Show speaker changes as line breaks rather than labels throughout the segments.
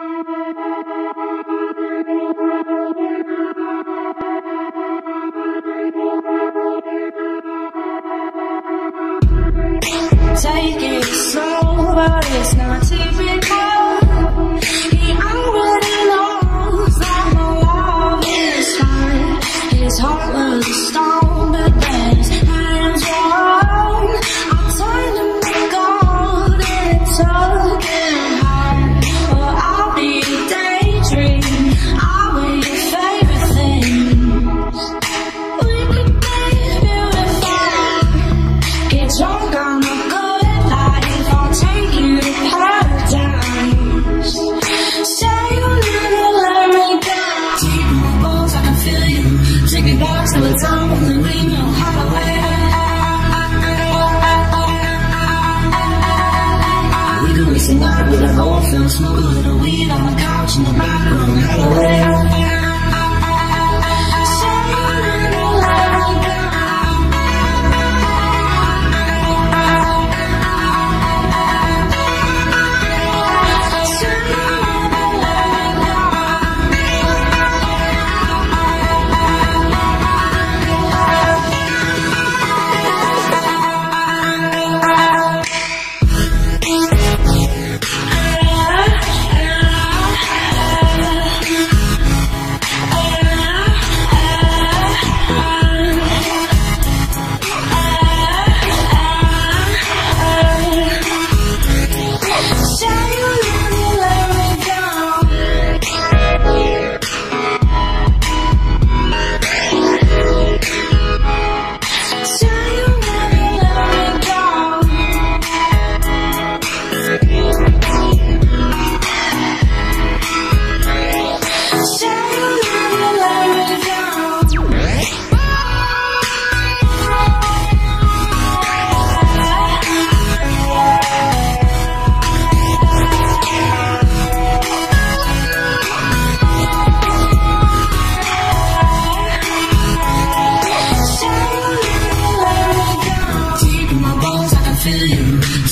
Take it slow, but it's not typical. He already knows that my love is. His heart was a stone, but When we could waste a with a whole film, smoke a little weed on the couch in the back room.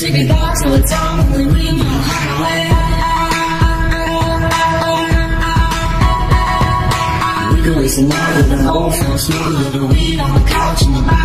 Take me back to a time when we to wait. We could waste a night with an old film, smoke a little weed on the couch in the back